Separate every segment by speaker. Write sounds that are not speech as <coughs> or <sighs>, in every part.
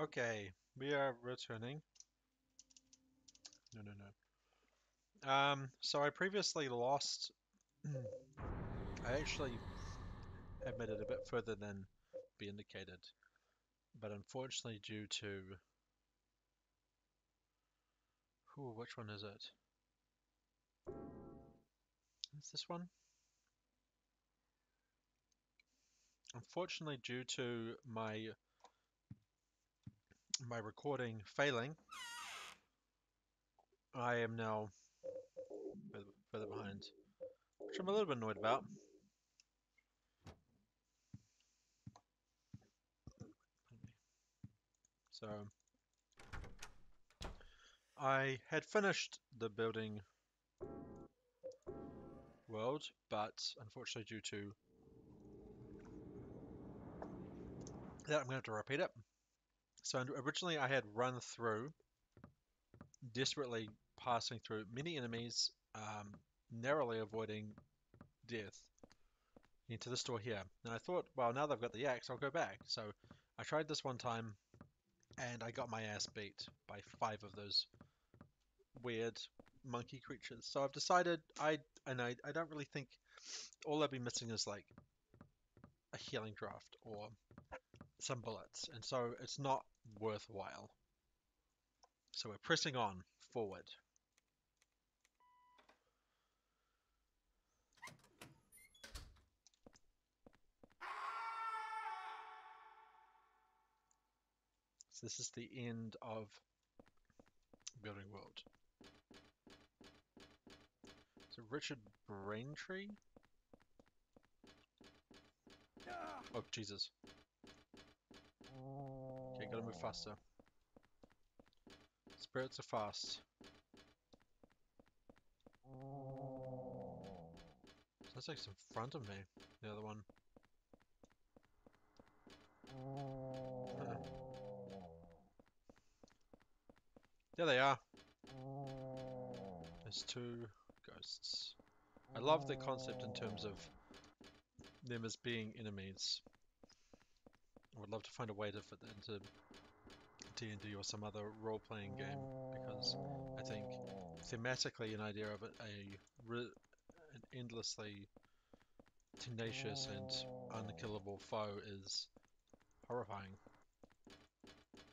Speaker 1: Okay, we are returning. No, no, no. Um, so I previously lost. <clears throat> I actually admitted a bit further than be indicated, but unfortunately, due to. Ooh, which one is it? Is this one? Unfortunately, due to my my recording failing, I am now further, behind, which I'm a little bit annoyed about. So I had finished the building world, but unfortunately due to that I'm going to have to repeat it. So originally I had run through, desperately passing through many enemies, um, narrowly avoiding death into the store here. And I thought, well, now they've got the axe, I'll go back. So I tried this one time, and I got my ass beat by five of those weird monkey creatures. So I've decided I and I, I don't really think all I'd be missing is like a healing draft or some bullets, and so it's not worthwhile. So we're pressing on forward. So this is the end of Building World. So Richard Braintree? Oh, Jesus. Oh. Okay, gotta move faster. Spirits are fast. Sounds like in front of me, the other one. There they are. There's two ghosts. I love the concept in terms of them as being enemies. I would love to find a way to fit that into D&D or some other role-playing game because I think thematically an idea of a an endlessly tenacious and unkillable foe is horrifying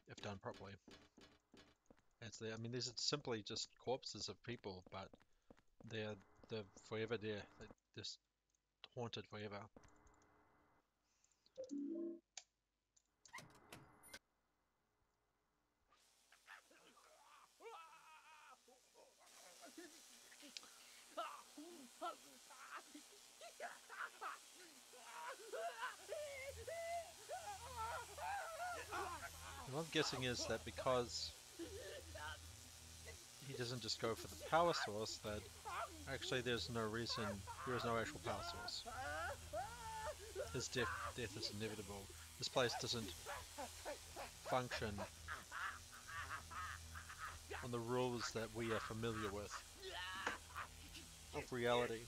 Speaker 1: if done properly. It's. I mean, these are simply just corpses of people, but they're they're forever there. They're just haunted forever. What I'm guessing is that because he doesn't just go for the power source, that actually there's no reason, there is no actual power source. His death, death is inevitable. This place doesn't function on the rules that we are familiar with of reality.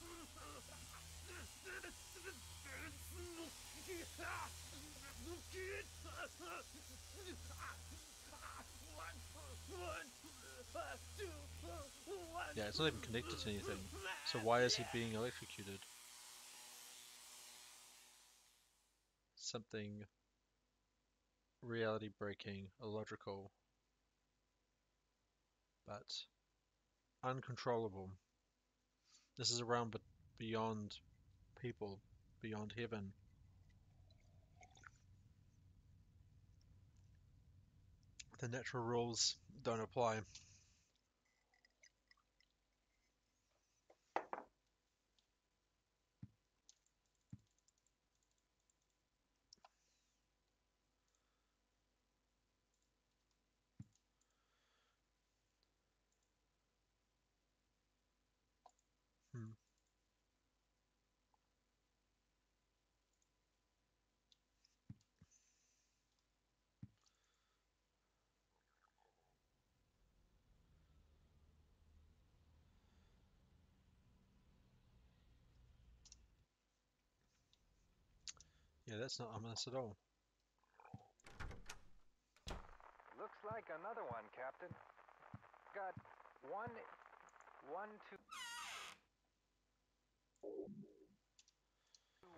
Speaker 1: Yeah, it's not even connected to anything. So why is he being electrocuted? Something reality breaking, illogical, but uncontrollable. This is a realm but beyond people, beyond heaven. The natural rules don't apply. Yeah, that's not ominous at all.
Speaker 2: Looks like another one, Captain. Got one, one, two,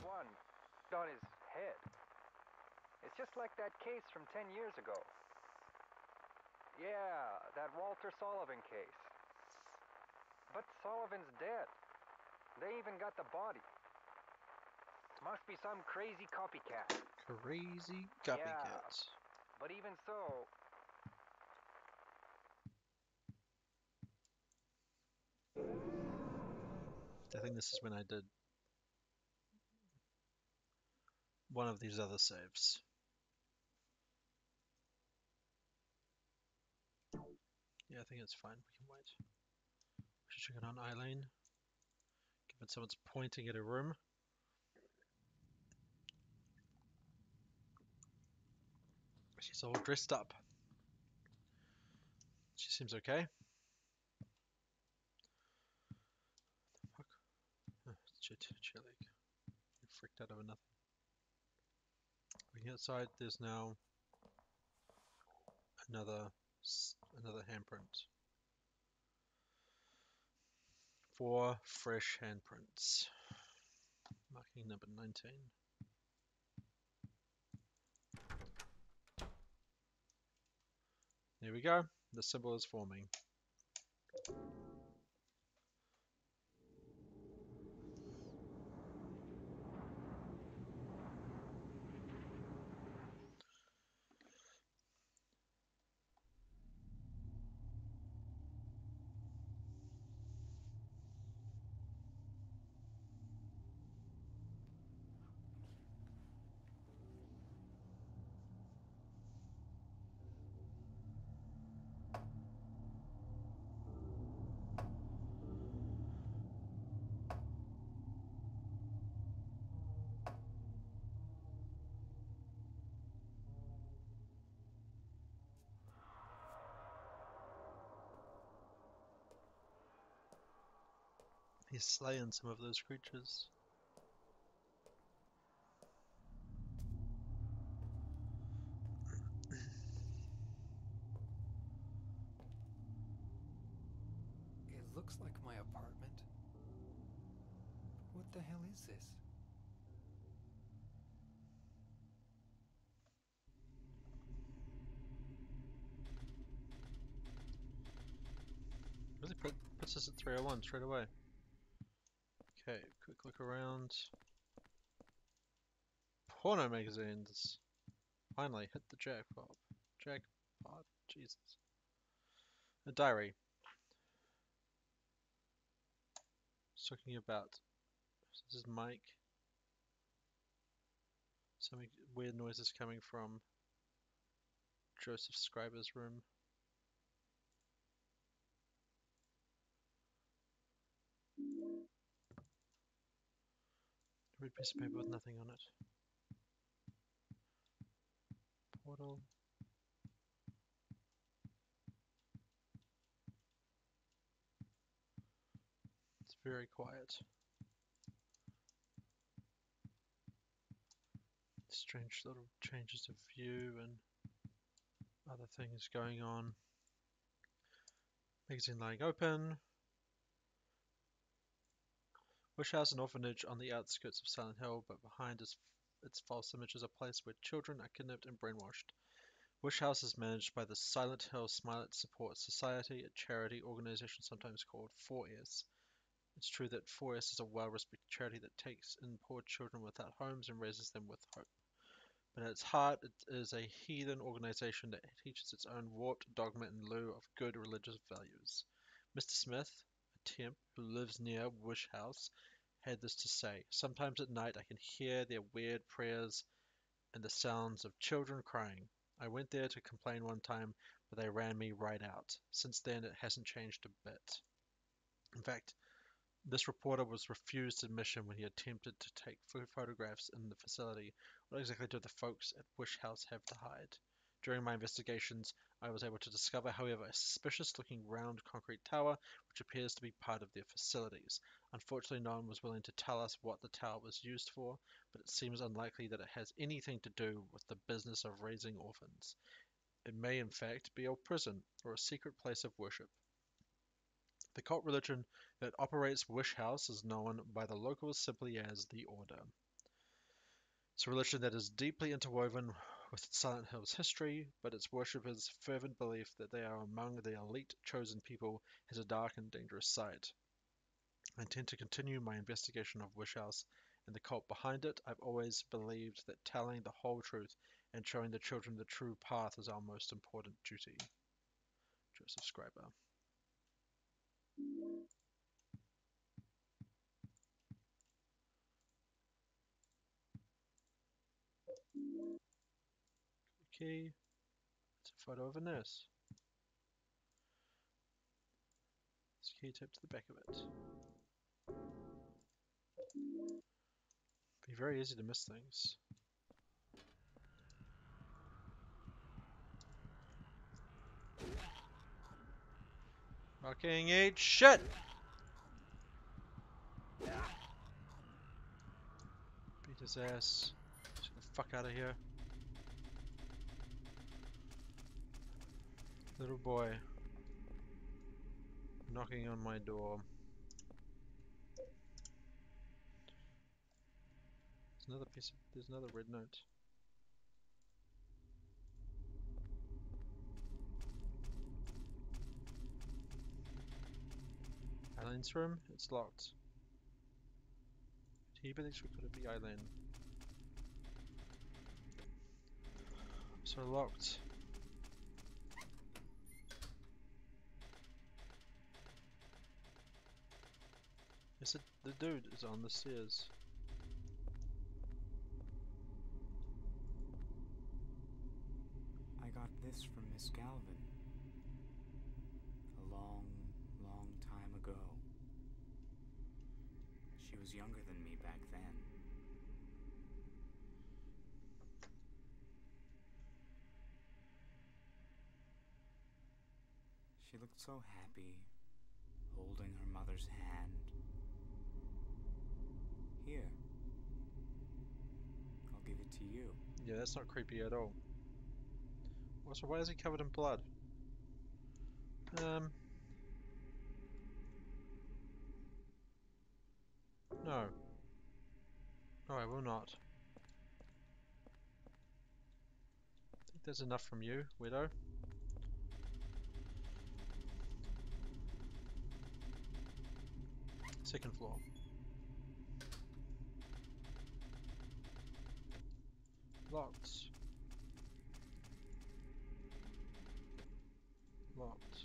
Speaker 2: one on his head. It's just like that case from ten years ago. Yeah, that Walter Sullivan case. But Sullivan's dead. They even got the body. Must be some crazy copycat.
Speaker 1: Crazy copycat.
Speaker 2: But even so,
Speaker 1: I think this is when I did one of these other saves. Yeah, I think it's fine. We can wait. We should check it on Eileen. Given someone's pointing at a room. She's all dressed up. She seems okay. The fuck? Oh, it's Ch- Ch- Chillig. You freaked out over nothing. Looking outside, there's now another another handprint. Four fresh handprints. Marking number 19. There we go. The symbol is forming. He's slaying some of those creatures. <clears throat>
Speaker 2: it looks like my apartment. What the hell is this?
Speaker 1: Really put, puts us at 301 straight away. Okay, quick look around. Porno magazines. Finally, hit the jackpot. Jackpot. Jesus. A diary. Just talking about. This is Mike. Some weird noises coming from Joseph Schreiber's room. Red piece of paper with nothing on it. Portal. It's very quiet. Strange little changes of view and other things going on. Magazine lying open. Wish House, an orphanage on the outskirts of Silent Hill, but behind its, its false image is a place where children are kidnapped and brainwashed. Wish House is managed by the Silent Hill Smile Support Society, a charity organization sometimes called 4S. It's true that 4S is a well-respected charity that takes in poor children without homes and raises them with hope. But at its heart, it is a heathen organization that teaches its own warped dogma in lieu of good religious values. Mr. Smith, temp who lives near Wish House, had this to say Sometimes at night I can hear their weird prayers and the sounds of children crying. I went there to complain one time, but they ran me right out. Since then, it hasn't changed a bit. In fact, this reporter was refused admission when he attempted to take photographs in the facility. What exactly do the folks at Wish House have to hide? During my investigations, I was able to discover, however, a suspicious looking round concrete tower which appears to be part of their facilities. Unfortunately, no one was willing to tell us what the tower was used for, but it seems unlikely that it has anything to do with the business of raising orphans. It may, in fact, be a prison or a secret place of worship. The cult religion that operates Wish House is known by the locals simply as the Order. It's a religion that is deeply interwoven with Silent Hill's history, but its worshippers' fervent belief that they are among the elite chosen people has a dark and dangerous side. I intend to continue my investigation of Wish House and the cult behind it. I've always believed that telling the whole truth and showing the children the true path is our most important duty. Joseph Schreiber. Okay, it's a photo of a nurse. This key taped to the back of it. Be very easy to miss things. Fucking eat shit! Beat his ass. Get the fuck out of here. Little boy. Knocking on my door. There's another piece of, there's another red note. Eileen's room? It's locked. He believes we could be Eileen. So locked. Is it the dude is on the stairs?
Speaker 3: I got this from Miss Galvin. A long, long time ago. She was younger than me back then. She looked so happy, holding her mother's hand. Here. I'll give it to you.
Speaker 1: Yeah, that's not creepy at all. Also, why is he covered in blood? Um. No. No, I will not. I think there's enough from you, widow. Second floor. Locked. Locked.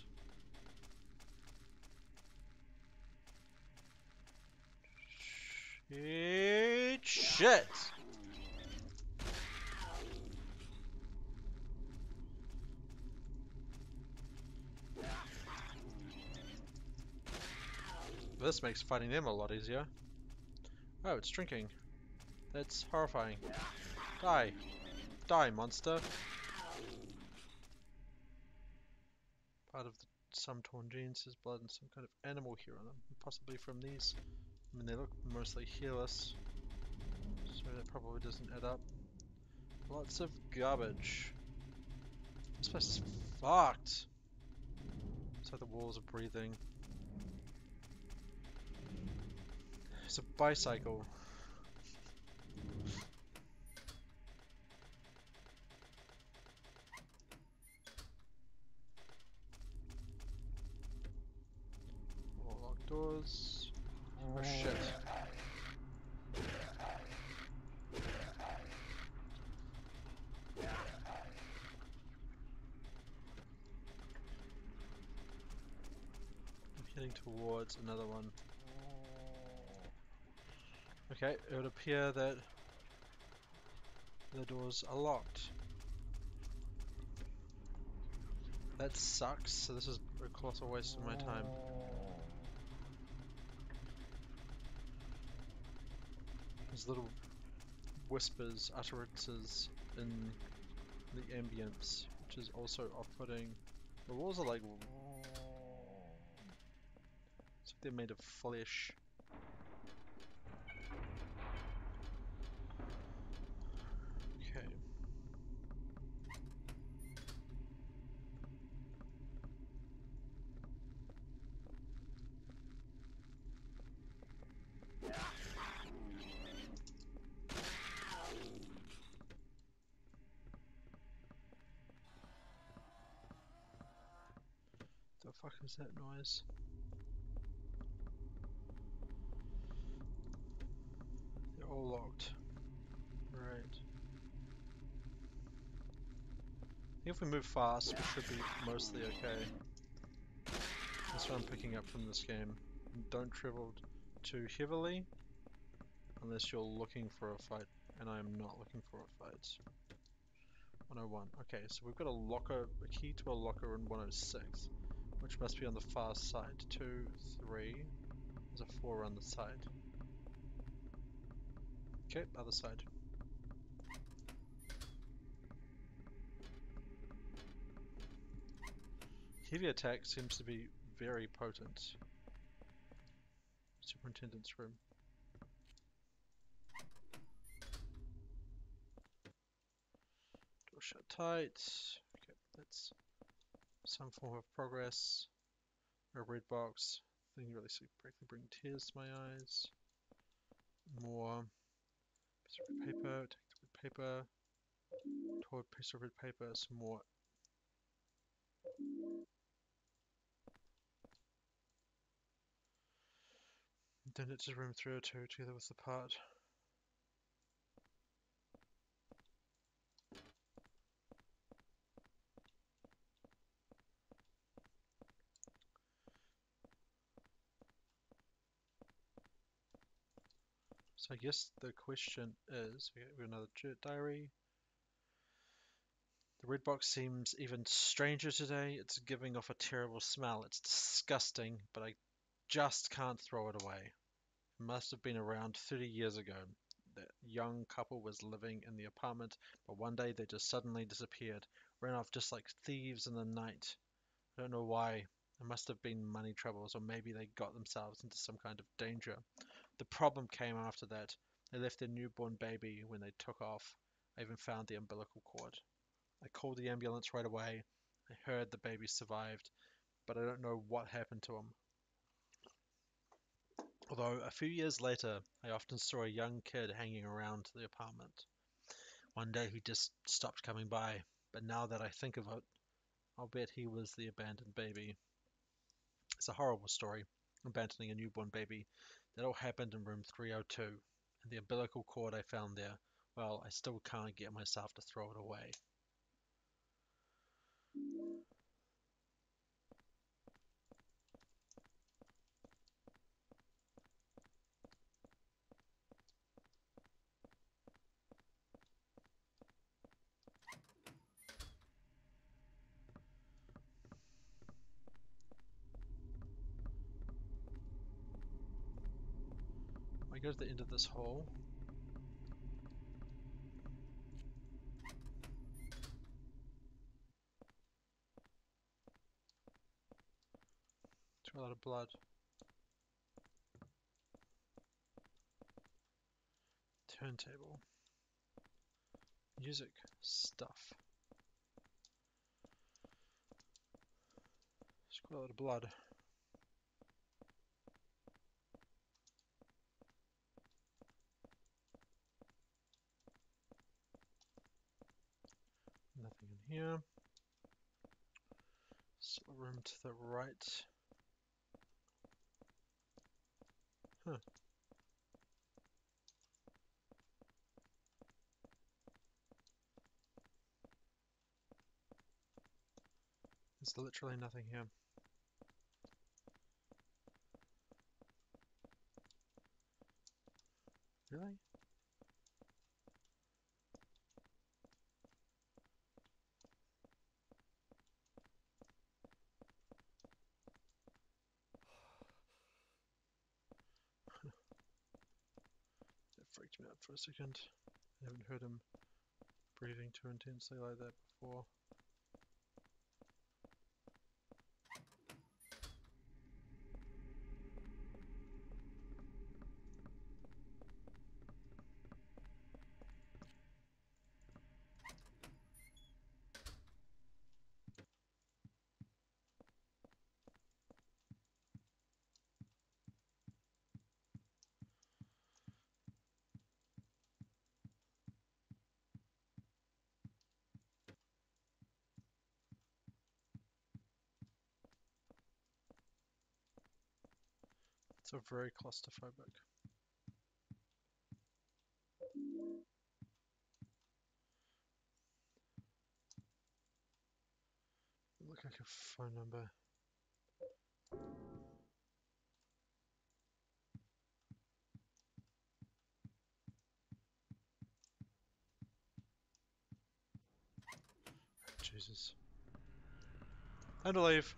Speaker 1: Shit. Shit. This makes fighting them a lot easier. Oh, it's drinking. That's horrifying. Die. Die, monster. Part of the, some torn jeans, his blood and some kind of animal here on them. Possibly from these. I mean, they look mostly hairless. So that probably doesn't add up. Lots of garbage. This place is fucked. It's like the walls are breathing. It's a bicycle. All locked Oh shit. I'm heading towards another one. Okay, it would appear that the doors are locked. That sucks, so this is a colossal waste of my time. Little whispers, utterances in the ambience, which is also off-putting. The walls are like... It's like they're made of flesh. Okay. fuck that noise? They're all locked. Right. If we move fast, we should be mostly okay. That's what I'm picking up from this game. Don't travel too heavily unless you're looking for a fight, and I am not looking for a fight. 101. Okay, so we've got a locker, a key to a locker in 106, which must be on the far side. Two, three. There's a four on the side. Okay, other side. Heavy attack seems to be very potent. Superintendent's room. Door shut tight. Okay, that's some form of progress. A red box. Thing really practically bring tears to my eyes. More piece of red paper. Take the red paper. Toward piece of red paper. Some more Then it's room 302 together with the part. So I guess the question is, we have another diary. The red box seems even stranger today. It's giving off a terrible smell. It's disgusting, but I just can't throw it away It must have been around 30 years ago. The young couple was living in the apartment, but one day they just suddenly disappeared, ran off just like thieves in the night. I don't know why. It must have been money troubles, or maybe they got themselves into some kind of danger. The problem came after that. They left their newborn baby when they took off. I even found the umbilical cord. I called the ambulance right away. I heard the baby survived, but I don't know what happened to him. Although a few years later, I often saw a young kid hanging around the apartment. One day he just stopped coming by, but now that I think of it, I'll bet he was the abandoned baby. It's a horrible story, abandoning a newborn baby. That all happened in room 302, and the umbilical cord I found there, well, I still can't get myself to throw it away. This hole. Too a lot of blood. Turntable. Music. Stuff. There's quite a lot of blood. Here. Still room to the right. Huh. There's literally nothing here. Really? For a second. I haven't heard him breathing too intensely like that before. So very claustrophobic. Look like a phone number. Jesus. Time to leave.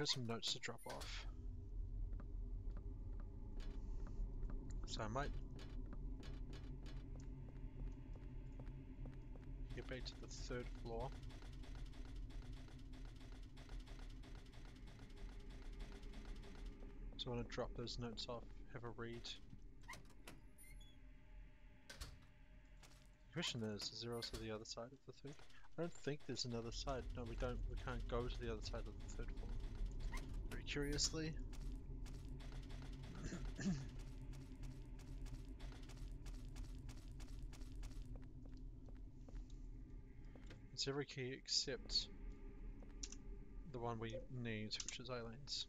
Speaker 1: Got some notes to drop off. So I might get back to the third floor. So I want to drop those notes off, have a read. The question is, is there also the other side of the third? I don't think there's another side. No, we don't. We can't go to the other side of the third curiously. <coughs> it's every key except the one we need, which is Eileen's.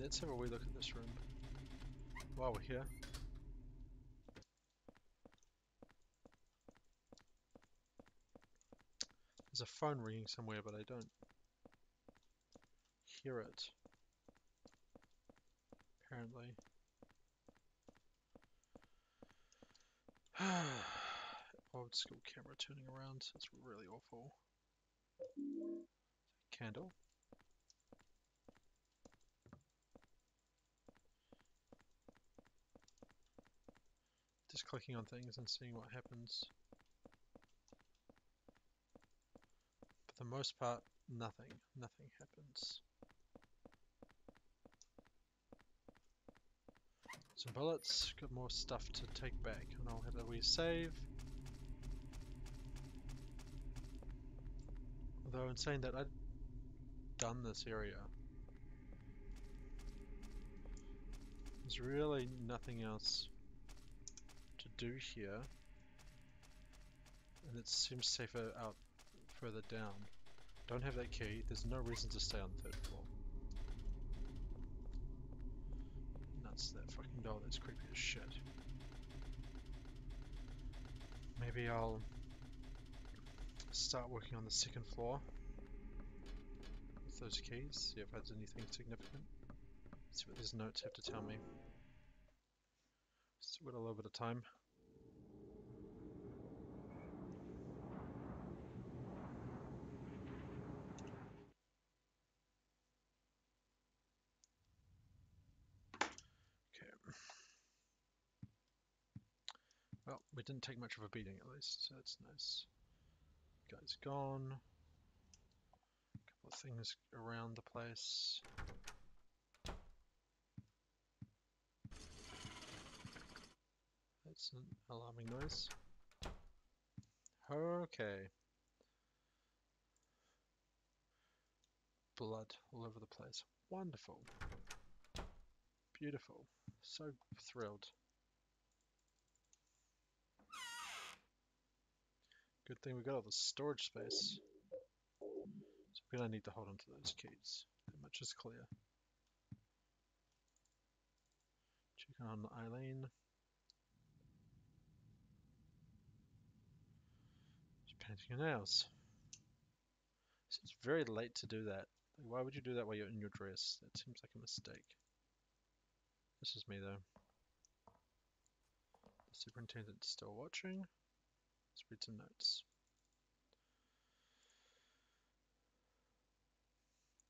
Speaker 1: Let's have a wee look at this room while we're here. There's a phone ringing somewhere, but I don't hear it. Apparently. <sighs> Old school camera turning around. It's really awful. Candle. Clicking on things and seeing what happens. For the most part, nothing. Nothing happens. Some bullets, got more stuff to take back, and I'll have a wee save. Although in saying that, I'd done this area. There's really nothing else do here. And it seems safer out further down. Don't have that key, there's no reason to stay on the third floor. Nuts, that fucking doll, that's creepy as shit. Maybe I'll start working on the second floor with those keys, see if I there's anything significant. See what these notes have to tell me. Still got a little bit of time. We didn't take much of a beating at least, so that's nice. Guy's gone. Couple of things around the place. That's an alarming noise. Okay. Blood all over the place. Wonderful. Beautiful. So thrilled. Good thing we got all the storage space. So we're gonna need to hold on to those keys. That much is clear. Checking on Eileen. She's painting her nails. So it's very late to do that. Why would you do that while you're in your dress? That seems like a mistake. This is me though. The superintendent's still watching. Read some notes.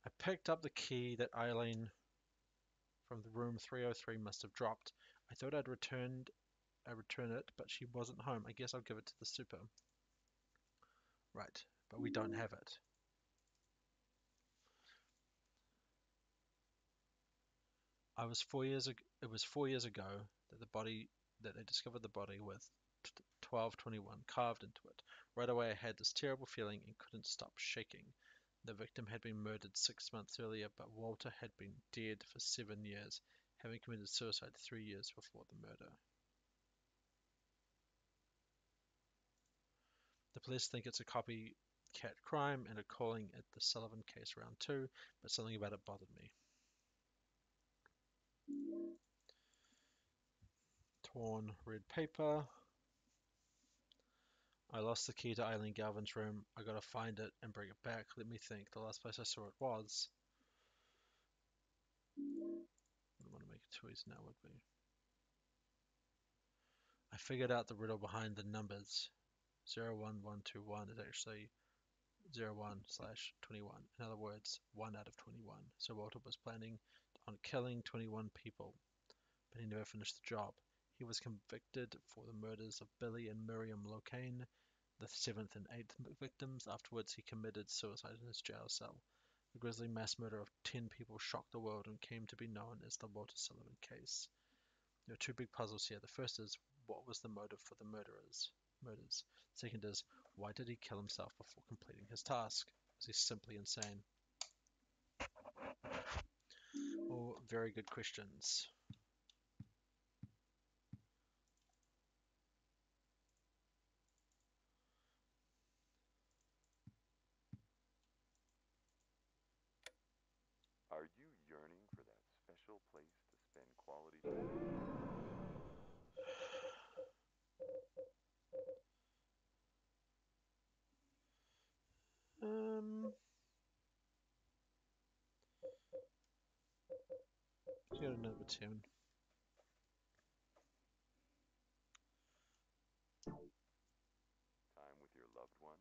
Speaker 1: I picked up the key that Eileen from the room 303 must have dropped. I thought I'd returned I return it, but she wasn't home. I guess I'll give it to the super. Right, but we don't have it. I was four years ago. It was four years ago that the body that they discovered the body with 1221 carved into it. Right away, I had this terrible feeling and couldn't stop shaking. The victim had been murdered six months earlier, but Walter had been dead for seven years. having committed suicide three years before the murder. The police think it's a copycat crime and are calling it the Sullivan case round two, but something about it bothered me. Torn red paper. I lost the key to Eileen Galvin's room. I gotta find it and bring it back. Let me think. The last place I saw it was. I don't want to make it too easy now, would we? I figured out the riddle behind the numbers. 01121 is actually 01 slash 21. In other words, 1 out of 21. So Walter was planning on killing 21 people, but he never finished the job. He was convicted for the murders of Billy and Miriam Locane, the seventh and eighth victims. Afterwards, he committed suicide in his jail cell. The grisly mass murder of 10 people shocked the world and came to be known as the Walter Sullivan case. There are two big puzzles here. The first is what was the motive for the murderers? Murders. Second is why did he kill himself before completing his task? Was he simply insane? All very good questions.
Speaker 4: Are you yearning for that special place to spend quality time?
Speaker 1: Um, let's go to number 10.
Speaker 4: Time with your loved one?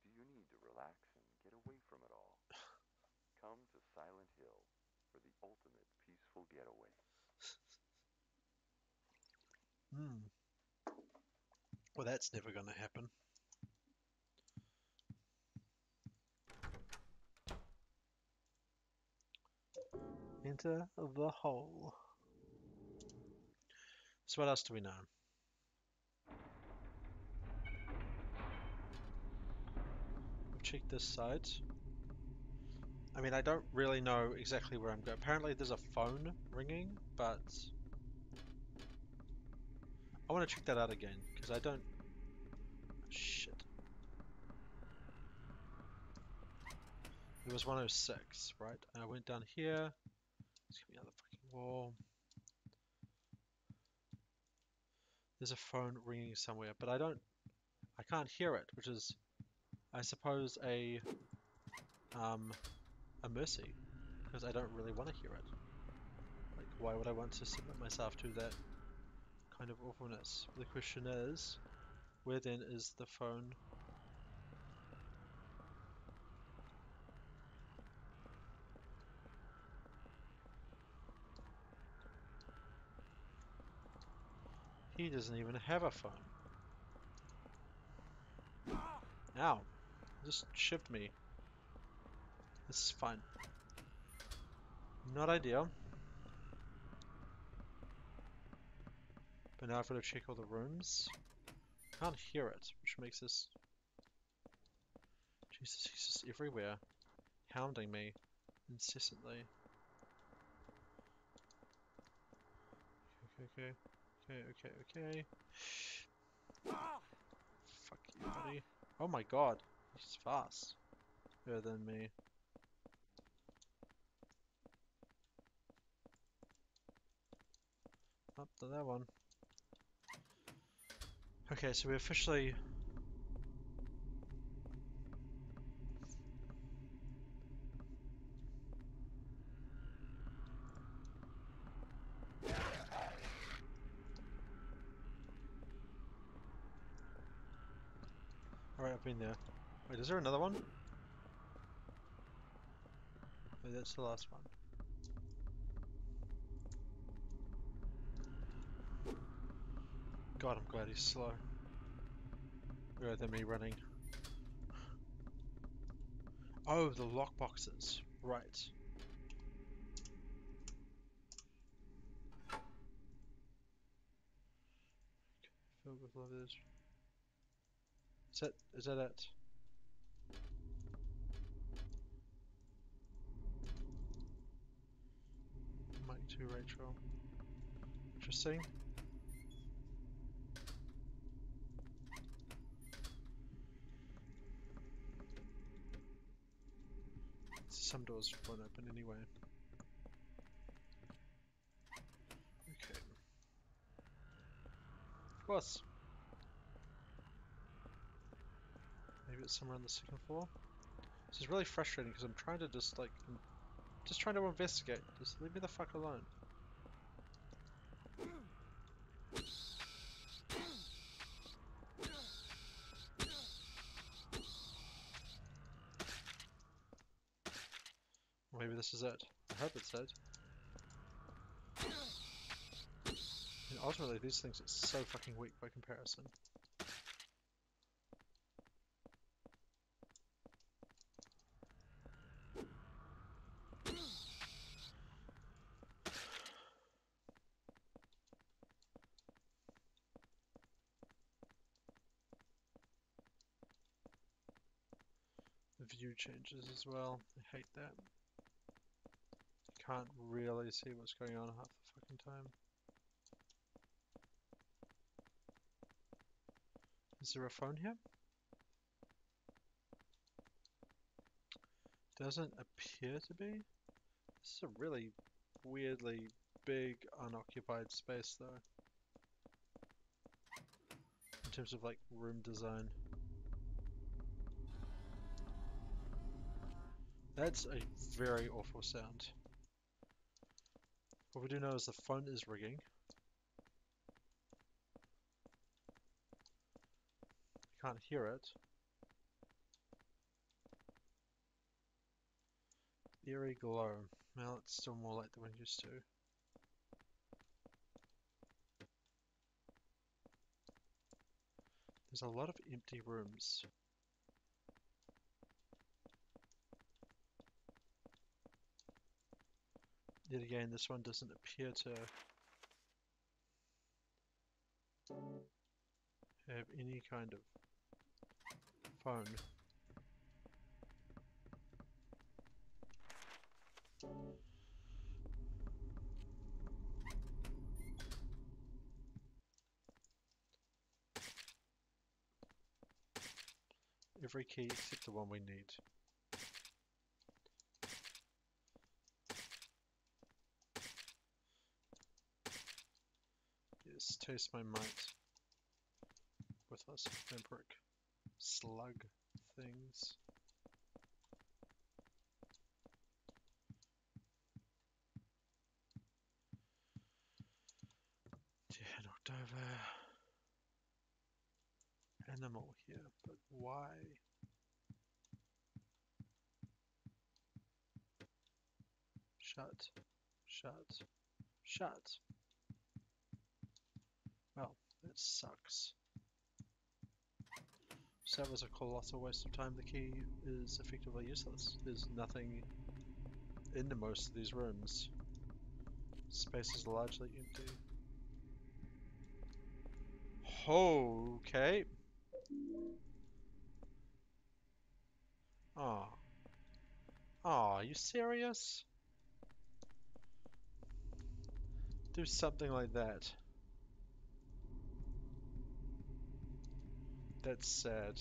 Speaker 4: Do you need to relax and get away from it all? Come to Silent Hill for the ultimate peaceful getaway.
Speaker 1: Hmm. Well, that's never going to happen. Enter the hole. So what else do we know? Checked this side. I mean, I don't really know exactly where I'm going. Apparently there's a phone ringing, but... I want to check that out again, because I don't... Shit. It was 106, right? And I went down here. Let's get me another fucking wall. There's a phone ringing somewhere, but I don't... I can't hear it, which is, I suppose, a... Um, a mercy, because I don't really want to hear it. Like, why would I want to submit myself to that kind of awfulness? The question is, where then is the phone? He doesn't even have a phone. Ow. Just shipped me. This is fine. Not ideal. But now I've got to check all the rooms. Can't hear it, which makes this... Jesus, he's just everywhere. Hounding me. Incessantly. Okay, okay, okay, okay, okay. Fuck you, buddy. Oh my god, he's fast. Better than me. Up to that one. Okay, so we officially Been there. Wait, is there another one? Oh, that's the last one. God, I'm glad he's slow. Rather than me running. Oh, the lockboxes. Right. Filled with letters. Is that, is that it? Mike to Rachel. Interesting. Some doors won't open anyway. Okay. Of course. Maybe it's somewhere on the second floor. This is really frustrating because I'm trying to just like, I'm just trying to investigate. Just leave me the fuck alone. Maybe this is it. I hope it's it. And ultimately, these things are so fucking weak by comparison. View changes as well. I hate that. Can't really see what's going on half the fucking time. Is there a phone here? Doesn't appear to be. This is a really weirdly big unoccupied space though. In terms of like room design. That's a very awful sound. What we do know is the phone is ringing. Can't hear it. Eerie glow. Well, it's still more like the one used to. There's a lot of empty rooms. Yet again, this one doesn't appear to have any kind of phone. Every key except the one we need. Yes, taste my might. With us vampiric slug things. Yeah, knocked over. Animal here, but why? Shut. Shut. Shut. Well, that sucks. So that was a colossal waste of time. The key is effectively useless. There's nothing in the most of these rooms. Space is largely empty. Okay. Aw. Aw, are you serious? Do something like that. That's sad.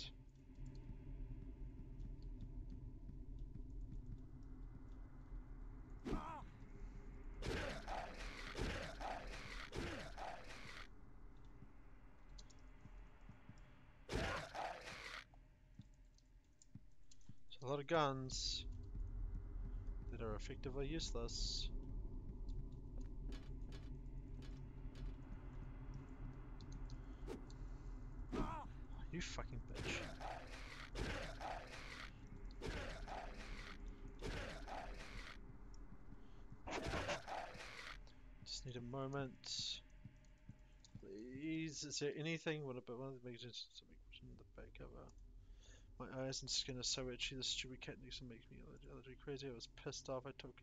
Speaker 1: So a lot of guns that are effectively useless. You fucking bitch. Just need a moment. Please, is there anything? What about one of the magazines? In the back cover. Uh, my eyes and skin are so itchy. The stupid cat next to makes me allergy, crazy. I was pissed off. I took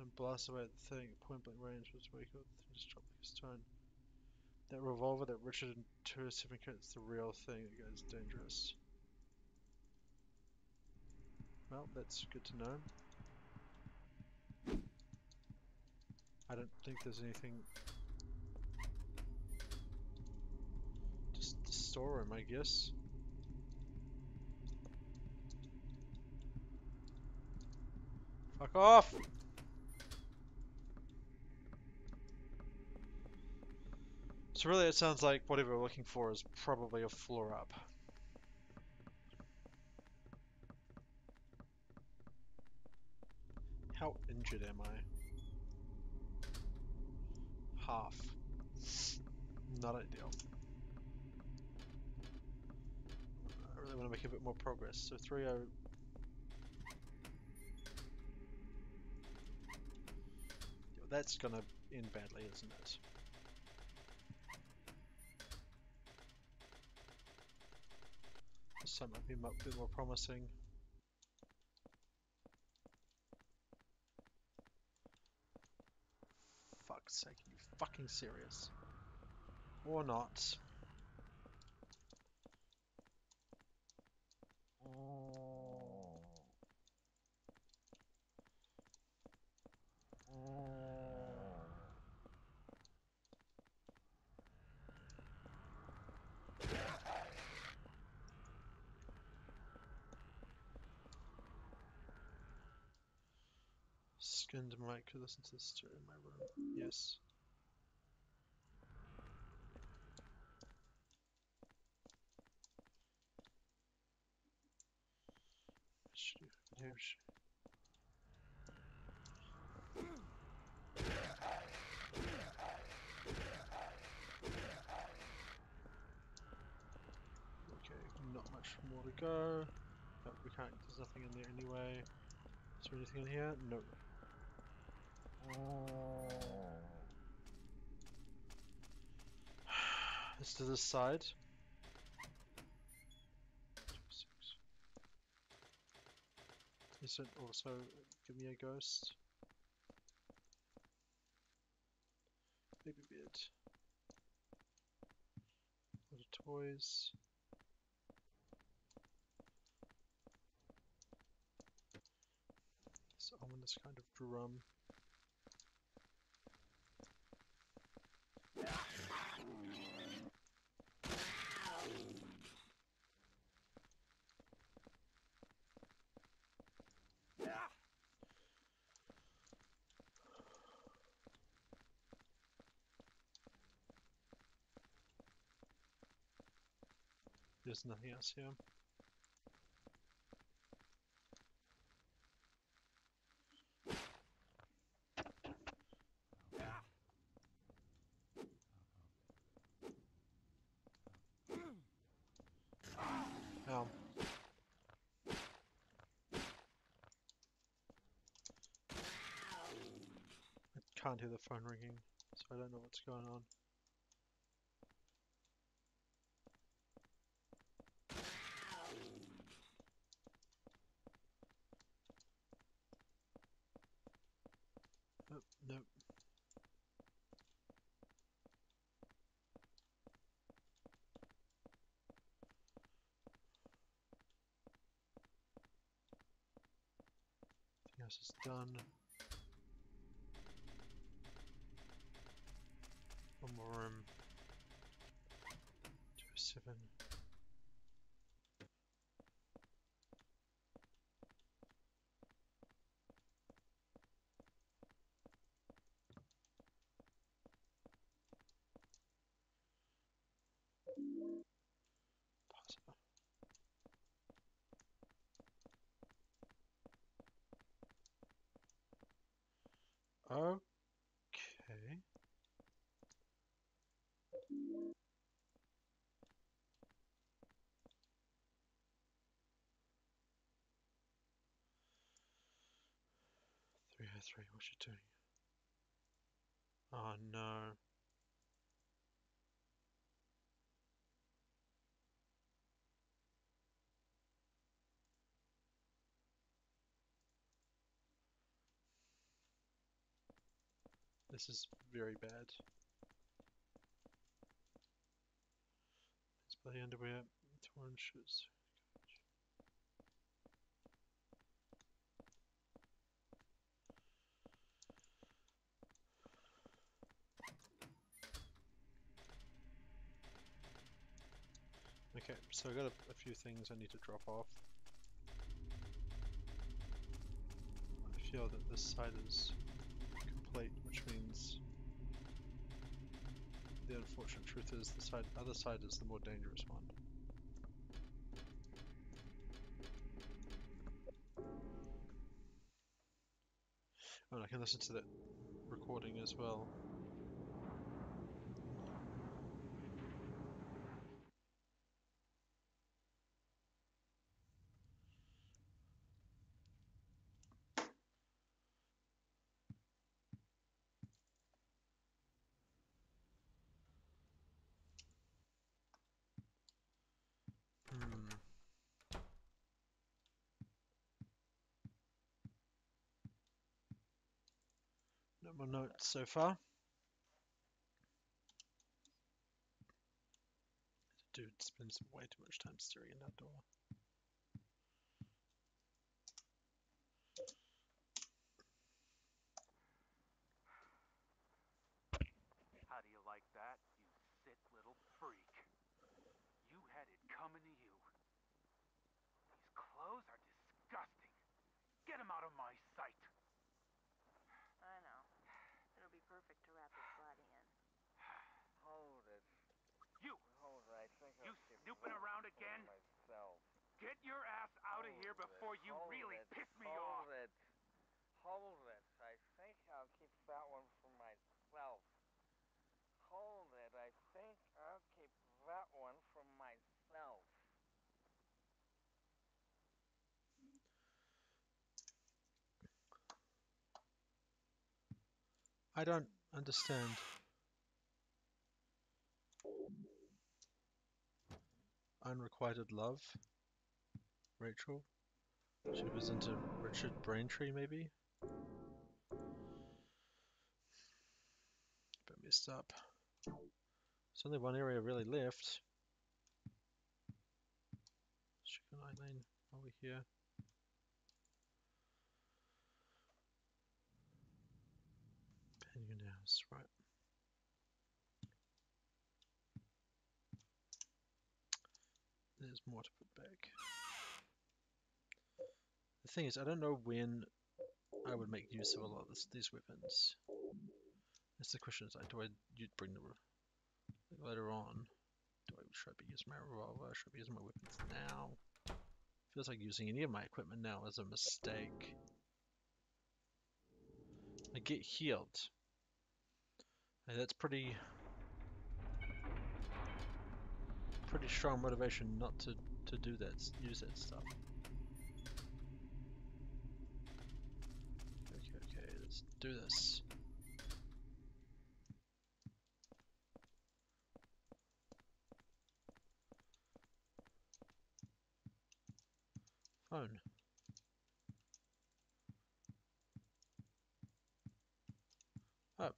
Speaker 1: and blasted away at the thing point blank range. Was wake up. Just dropped like a stone. That revolver that Richard and 207 carries the real thing. That guy's dangerous. Well, that's good to know. I don't think there's anything. Just the storeroom, I guess. Fuck off! So really it sounds like whatever we're looking for is probably a floor up. How injured am I? Half. Not ideal. I really want to make a bit more progress. So 3-0 That's gonna end badly, isn't it? Side might be a bit more promising. Fuck's sake, are you fucking serious? Or not? Mic could listen to this stereo in my room. Yes. Okay, not much more to go. No, we can't. There's nothing in there anyway. Is there anything in here? No. This to this side. Is it also give me a ghost? Baby beard. Lot of toys. This ominous kind of drum. There's nothing else here. I can't hear the phone ringing, so I don't know what's going on. Oh, nope. Everything else is done. One more room. Two oh seven. Pause. Okay. Three oh three, what you doing? Oh no. This is very bad. It's bloody underwear, torn shoes. Okay, so I got a, a few things I need to drop off. I feel that this side is complete, which means the unfortunate truth is the side other side is the more dangerous one. Oh, and I can listen to that recording as well. No notes so far. Dude spends way too much time staring at that door.
Speaker 5: How do you like that, you sick little freak? You had it coming to you. These clothes are disgusting. Get 'em out of my sight.
Speaker 6: I know. It'll be perfect to wrap his body in.
Speaker 2: Hold it.
Speaker 5: You,
Speaker 2: Hold it. I think
Speaker 5: You
Speaker 2: I'll keep
Speaker 5: snooping
Speaker 2: that
Speaker 5: around
Speaker 2: for
Speaker 5: again?
Speaker 2: Myself.
Speaker 5: get your ass out of here
Speaker 2: Hold it,
Speaker 5: before you
Speaker 2: hold
Speaker 5: really
Speaker 2: it,
Speaker 5: piss me
Speaker 2: hold
Speaker 5: off.
Speaker 2: it. Hold it. I think I'll keep that one for myself. Hold it. I think I'll keep that one for myself.
Speaker 1: I don't understand. Unrequited love? Rachel? She was into Richard Braintree, maybe? Bit messed up. There's only one area really left. Chicken are we here? Penguin House, right. There's more to put back. Thing is, I don't know when I would make use of a lot of this, these weapons. That's the question is, like, do I you bring the later on? Do I should I be using my revolver? Should I be using my weapons now? Feels like using any of my equipment now is a mistake. I get healed. And that's pretty pretty strong motivation not to to do that use that stuff. Okay, okay, do this. Phone. Oh.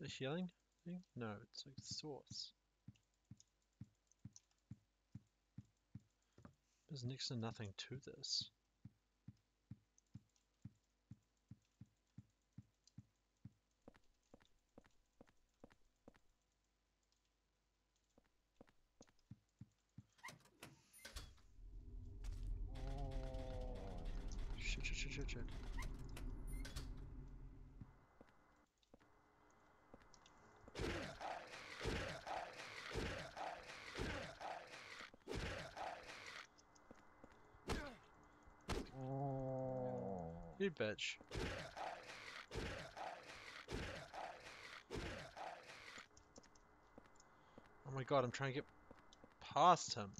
Speaker 1: Is healing thing? No, it's like source. There's next to nothing to this. Shit, shit, shit. You bitch. Oh my god, I'm trying to get past him.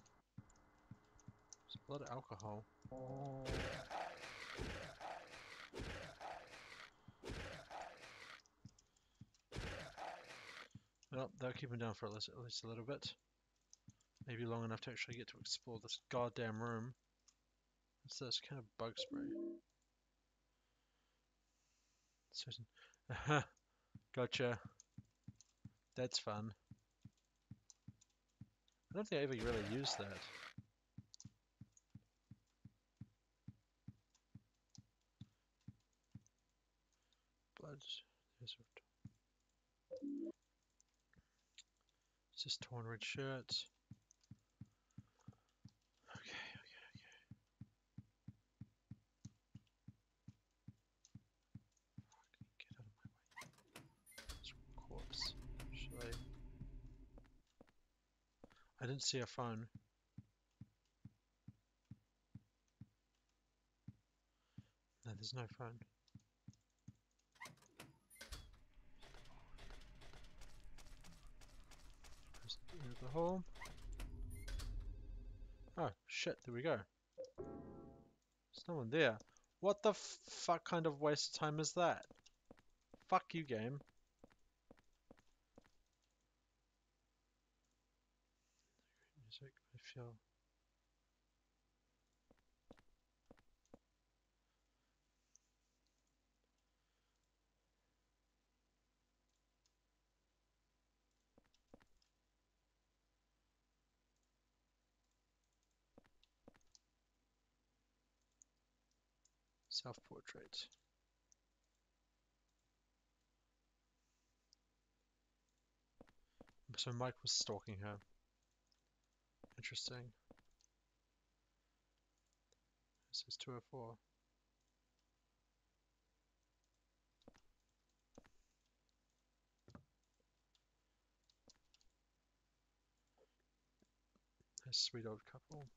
Speaker 1: There's a lot of alcohol. Oh. Well, they'll keep him down for at least, at least a little bit. Maybe long enough to actually get to explore this goddamn room. What's this? Kind of bug spray. Certain. Aha! <laughs> Gotcha. That's fun. I don't think I ever really used that. Blood. Just torn red shirts. Okay, okay, okay. get out of my way. It's corpse. Should I? I didn't see a phone. No, there's no phone. The hole. Oh, shit, there we go. There's no one there. What the fuck kind of waste of time is that? Fuck you, game. Music, I feel. Self-portrait. So Mike was stalking her. Interesting. This is 204. A sweet old couple.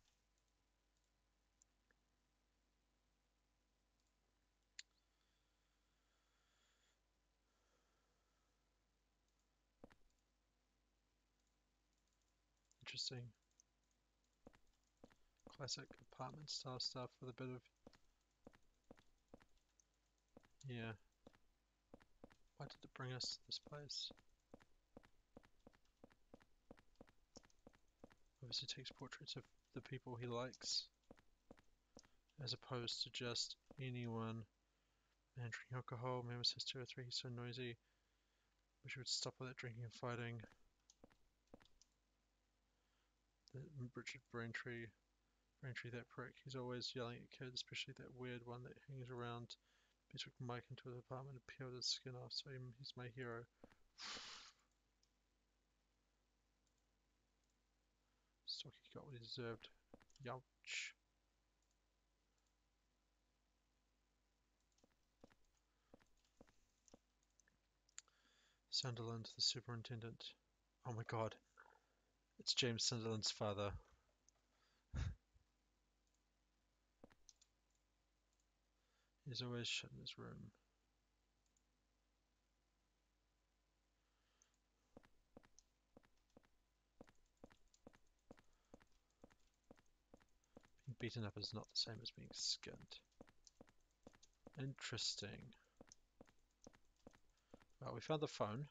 Speaker 1: Interesting. Classic apartment style stuff with a bit of yeah. Why did it bring us to this place? Obviously takes portraits of the people he likes as opposed to just anyone. Man drinking alcohol, man says 203, he's so noisy. Wish he would stop all that drinking and fighting. Richard Braintree, Braintree that prick. He's always yelling at kids, especially that weird one that hangs around. Took Mike into his apartment and peeled his skin off, so he- he's my hero. Stocky got what he deserved. Youch. Sunderland, the superintendent. Oh my god. It's James Sunderland's father. He's always shut in his room. Being beaten up is not the same as being skinned. Interesting. Well, we found the phone.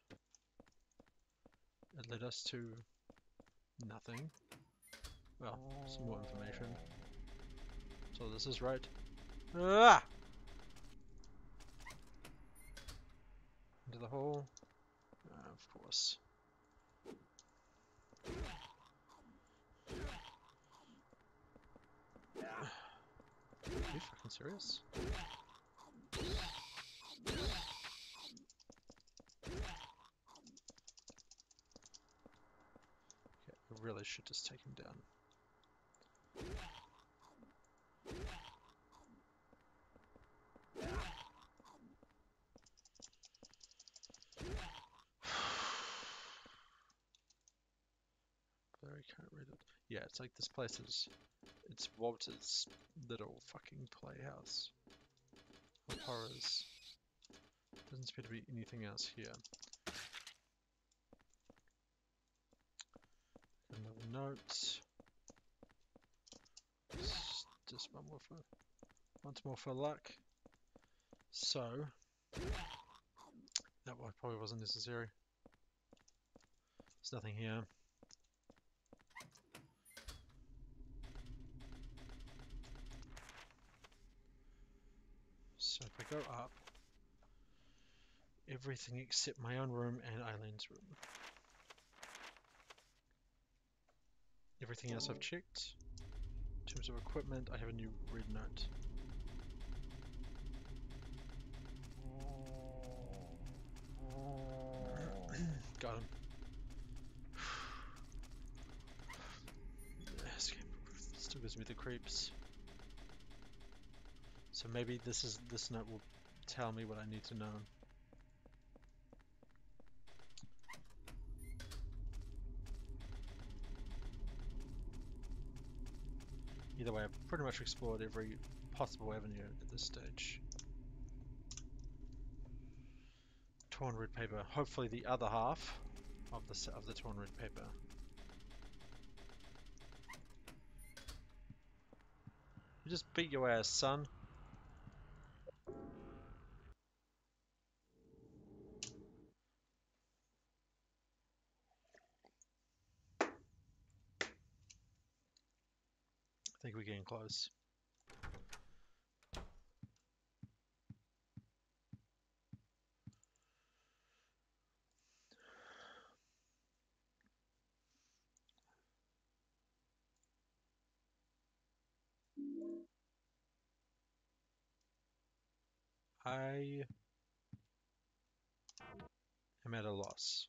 Speaker 1: It led us to nothing. Well, some more information. So this is right. Ah! Into the hole. Uh, of course. Are you fucking serious? Okay, Should just take him down. I can't read it. Yeah, it's like this place is. It's Walter's little fucking playhouse of horrors. Doesn't appear to be anything else here. Another note. S- Just one more for once more for luck. So that one probably wasn't necessary. There's nothing here. So if I go up, everything except my own room and Eileen's room. Everything else I've checked. In terms of equipment, I have a new red note. <clears throat> Got him. <sighs> Still gives me the creeps. So maybe this is this note will tell me what I need to know. Either way, I've pretty much explored every possible avenue at this stage. Torn red paper. Hopefully the other half of the of the torn red paper. You just beat your ass, son. I think we're getting close. I am at a loss.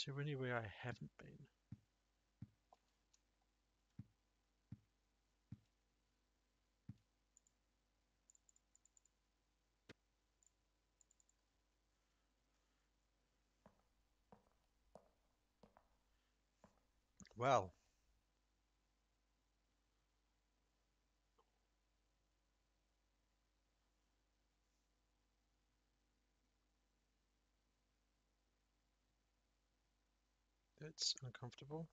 Speaker 1: Is there anywhere I haven't been? Well, that's uncomfortable.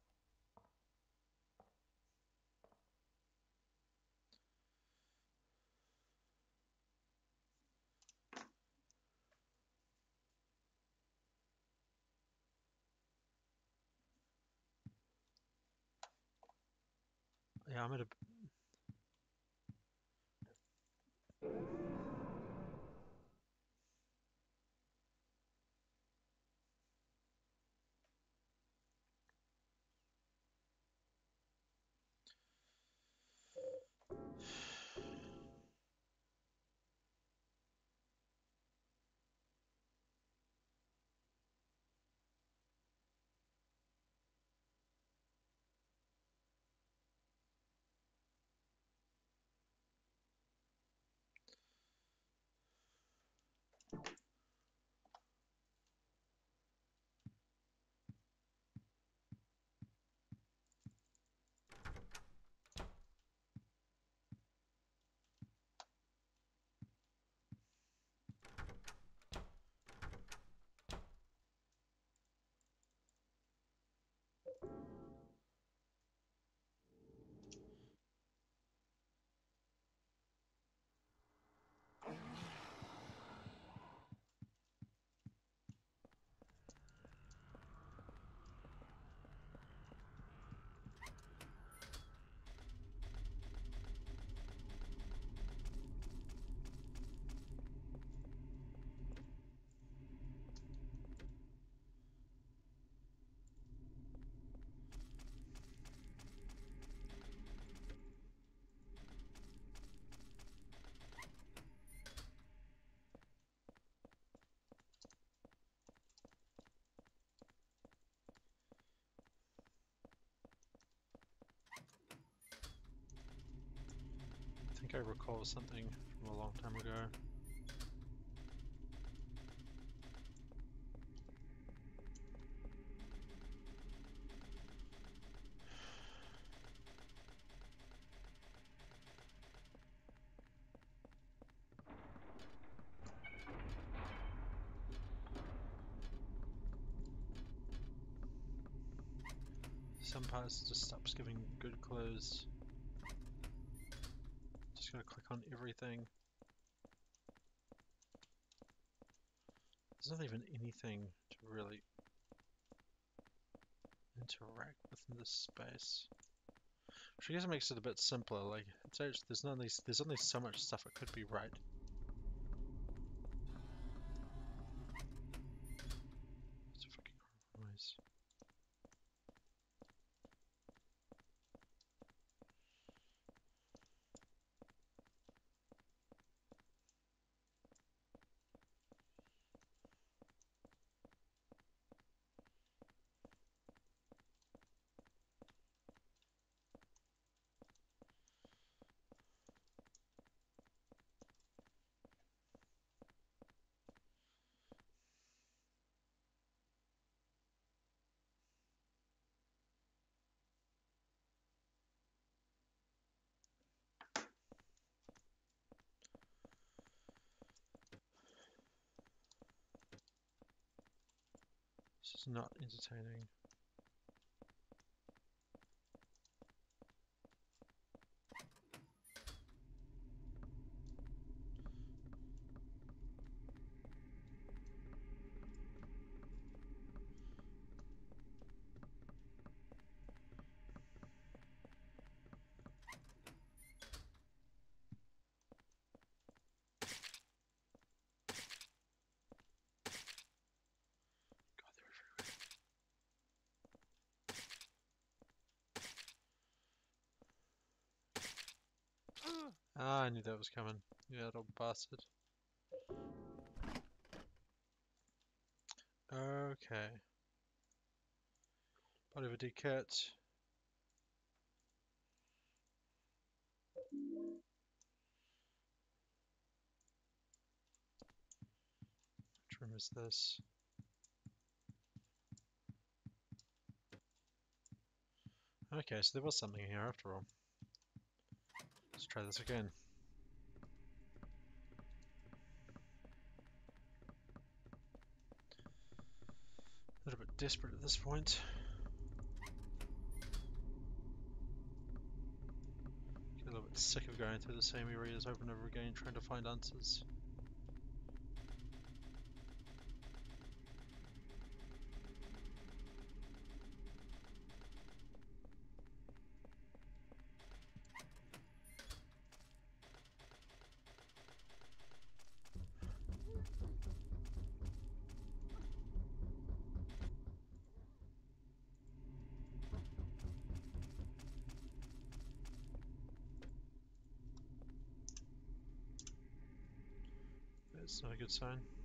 Speaker 1: Yeah, I'm at a. think I recall something from a long time ago. Some parts just stops giving good clues. Just gotta click on everything. There's not even anything to really interact with in this space. Which I guess makes it a bit simpler. Like it's actually, there's there's only so much stuff that could be right. It's a fucking horrible noise. This is not entertaining. I knew that was coming. You little bastard. Okay. Body of a dead cat. Which room is this? Okay, so there was something here after all. Let's try this again. A little bit desperate at this point. Get a little bit sick of going through the same areas over and over again trying to find answers. That's not a good sign.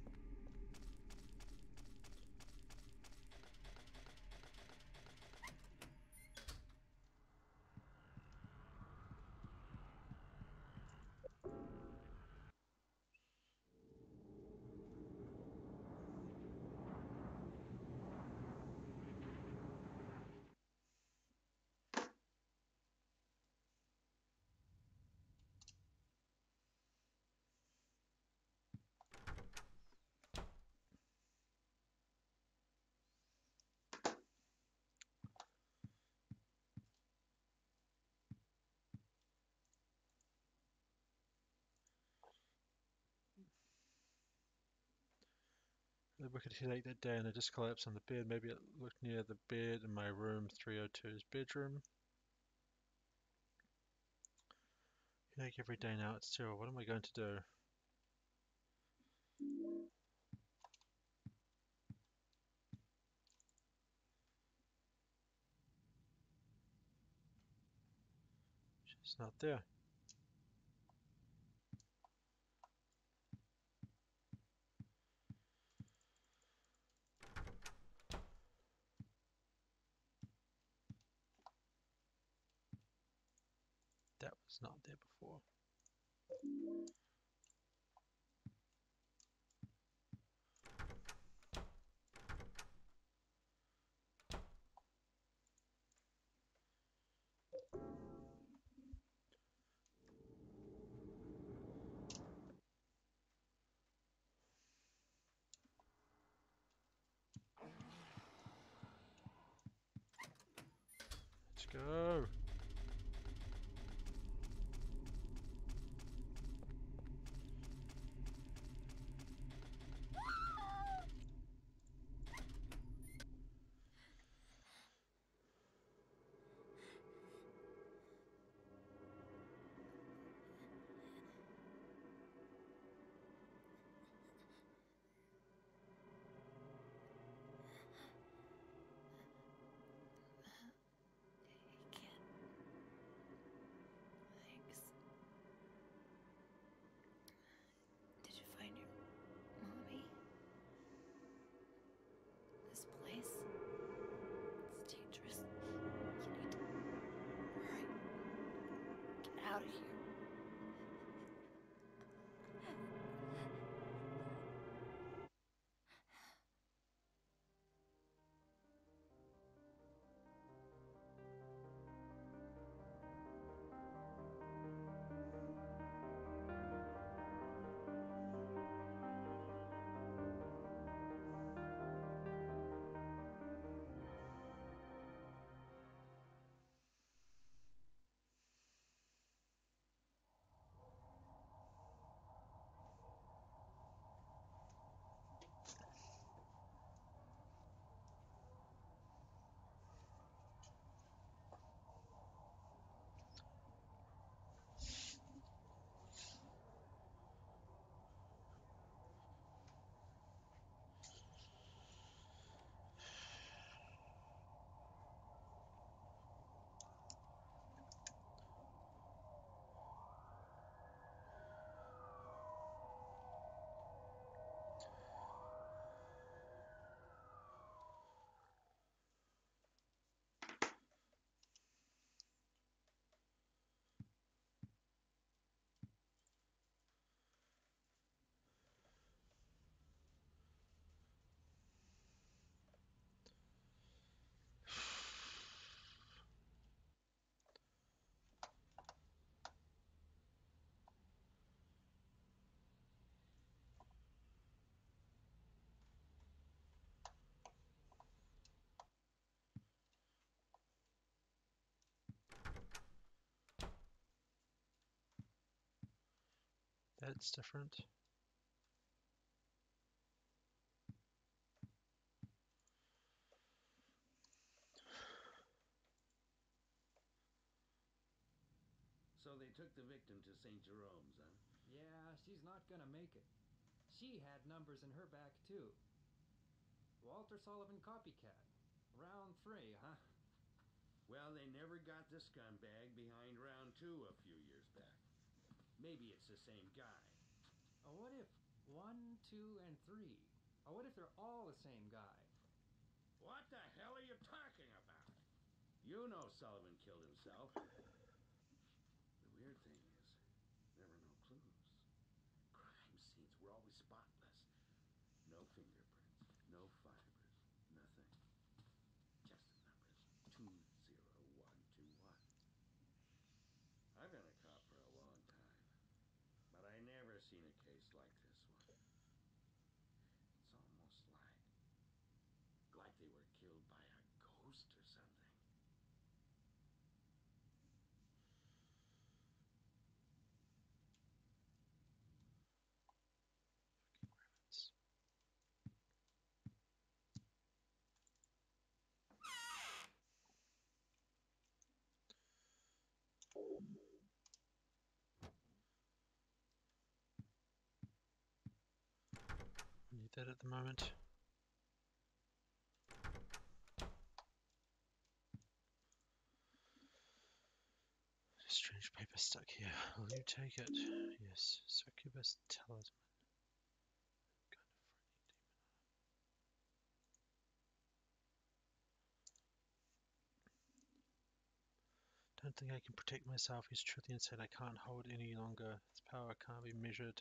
Speaker 1: The wicked headache that day and I just collapsed on the bed. Maybe it looked near the bed in my room, 302's bedroom. Headache every day now, it's terrible. What am I going to do? She's not there. That was not there before.
Speaker 6: Out of here.
Speaker 1: That's different.
Speaker 7: So they took the victim to St. Jerome's, huh?
Speaker 8: Yeah, she's not gonna make it. She had numbers in her back, too. Walter Sullivan copycat. Round three, huh?
Speaker 7: Well, they never got the scumbag behind round two a few years back. Maybe it's the same guy.
Speaker 8: Oh, what if one, two, and three? Oh, what if they're all the same guy?
Speaker 7: What the hell are you talking about? You know Sullivan killed himself. The weird thing is, there were no clues. Crime scenes were always spotless. No fingerprints, no fibers, nothing. Just the numbers 20121. I've been a cop for a long time, but I never seen a case like this one. It's almost like like they were killed by a ghost or something.
Speaker 1: Need that at the moment. Strange paper stuck here. Will you take it? Yes. Succubus talisman. Kind of demon. Don't think I can protect myself. He's truly insane. I can't hold any longer. His power can't be measured.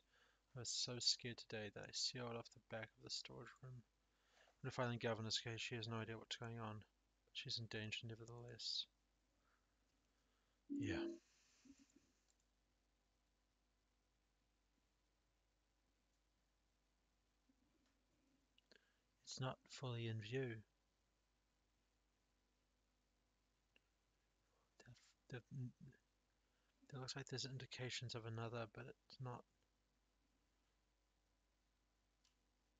Speaker 1: I was so scared today that I sealed off the back of the storage room. When I finally Governor's case, she has no idea what's going on. But she's in danger nevertheless. Yeah. It's not fully in view. They've, there mm, looks like there's indications of another, but it's not.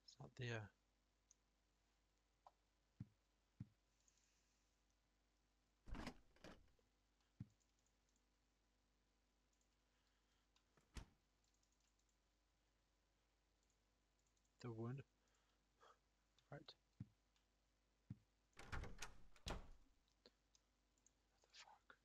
Speaker 1: It's not there. The wound. Right. What the fuck?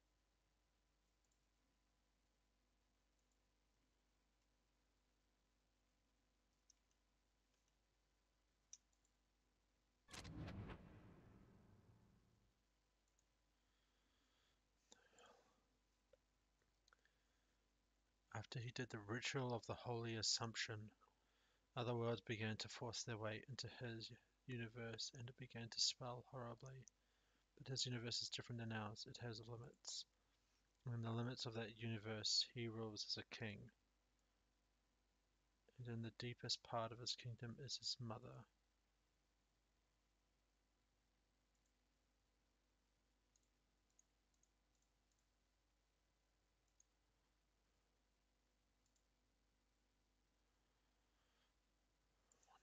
Speaker 1: After he did the ritual of the Holy Assumption, other worlds began to force their way into his universe and it began to swell horribly. But his universe is different than ours, it has limits. And in the limits of that universe, he rules as a king. And in the deepest part of his kingdom is his mother.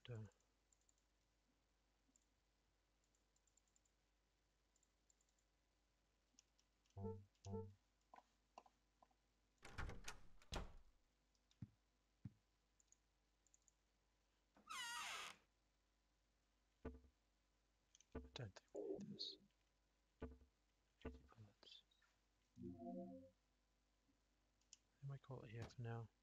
Speaker 1: Wonder. I don't think we need this. 80 bullets. I call it here for now.